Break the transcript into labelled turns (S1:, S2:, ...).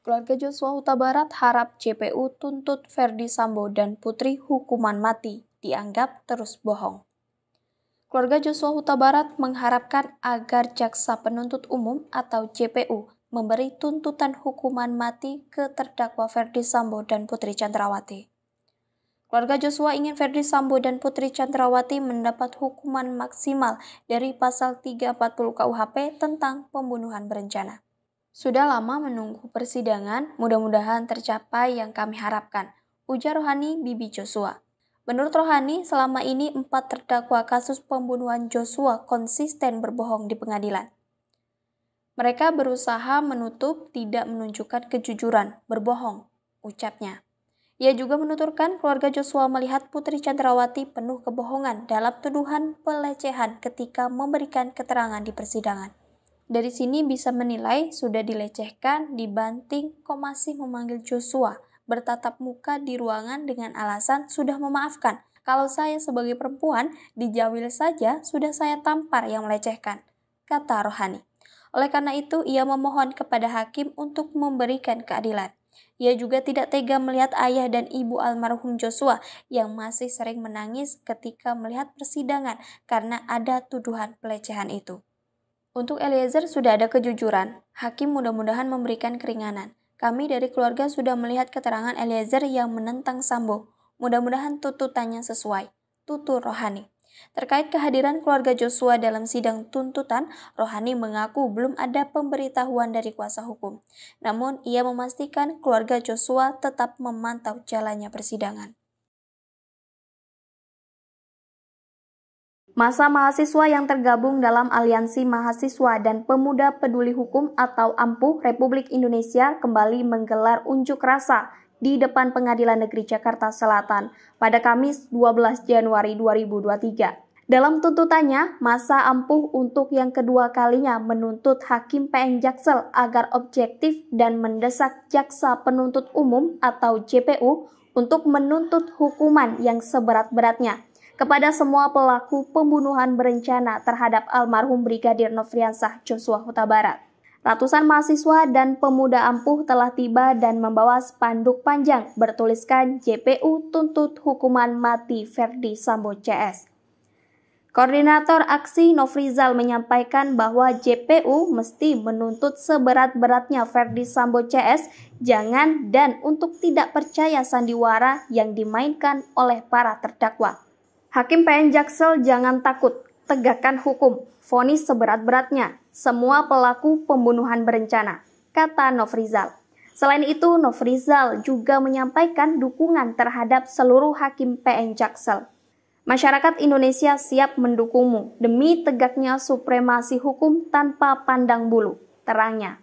S1: Keluarga Joshua Huta Barat harap JPU tuntut Ferdi Sambo dan Putri hukuman mati, dianggap terus bohong. Keluarga Joshua Huta Barat mengharapkan agar Jaksa Penuntut Umum atau JPU memberi tuntutan hukuman mati ke terdakwa Ferdi Sambo dan Putri Chandrawati. Keluarga Joshua ingin Ferdi Sambo dan Putri Chandrawati mendapat hukuman maksimal dari pasal 340 KUHP tentang pembunuhan berencana. Sudah lama menunggu persidangan, mudah-mudahan tercapai yang kami harapkan, ujar Rohani Bibi Joshua. Menurut Rohani, selama ini empat terdakwa kasus pembunuhan Joshua konsisten berbohong di pengadilan. Mereka berusaha menutup tidak menunjukkan kejujuran, berbohong, ucapnya. Ia juga menuturkan keluarga Joshua melihat Putri Chandrawati penuh kebohongan dalam tuduhan pelecehan ketika memberikan keterangan di persidangan. Dari sini bisa menilai sudah dilecehkan, dibanting, kok masih memanggil Joshua, bertatap muka di ruangan dengan alasan sudah memaafkan. Kalau saya sebagai perempuan, dijawil saja sudah saya tampar yang melecehkan, kata Rohani. Oleh karena itu, ia memohon kepada hakim untuk memberikan keadilan. Ia juga tidak tega melihat ayah dan ibu almarhum Joshua yang masih sering menangis ketika melihat persidangan karena ada tuduhan pelecehan itu. Untuk Eliezer sudah ada kejujuran. Hakim mudah-mudahan memberikan keringanan. Kami dari keluarga sudah melihat keterangan Eliezer yang menentang Sambo. Mudah-mudahan tuntutannya sesuai. Tutur Rohani. Terkait kehadiran keluarga Joshua dalam sidang tuntutan, Rohani mengaku belum ada pemberitahuan dari kuasa hukum. Namun, ia memastikan keluarga Joshua tetap memantau jalannya persidangan. Masa mahasiswa yang tergabung dalam Aliansi Mahasiswa dan Pemuda Peduli Hukum atau AMPU Republik Indonesia kembali menggelar unjuk rasa di depan Pengadilan Negeri Jakarta Selatan pada Kamis 12 Januari 2023. Dalam tuntutannya, masa ampuh untuk yang kedua kalinya menuntut Hakim PN Jaksel agar objektif dan mendesak Jaksa Penuntut Umum atau JPU untuk menuntut hukuman yang seberat-beratnya kepada semua pelaku pembunuhan berencana terhadap almarhum Brigadir Nofriansah Joshua Huta Barat. Ratusan mahasiswa dan pemuda ampuh telah tiba dan membawa spanduk panjang bertuliskan JPU tuntut hukuman mati Ferdi Sambo CS. Koordinator aksi Nofrizal menyampaikan bahwa JPU mesti menuntut seberat-beratnya Ferdi Sambo CS jangan dan untuk tidak percaya sandiwara yang dimainkan oleh para terdakwa. Hakim PN Jaksel jangan takut, tegakkan hukum, vonis seberat-beratnya, semua pelaku pembunuhan berencana, kata Nofrizal. Selain itu, Nofrizal juga menyampaikan dukungan terhadap seluruh hakim PN Jaksel. Masyarakat Indonesia siap mendukungmu demi tegaknya supremasi hukum tanpa pandang bulu, terangnya.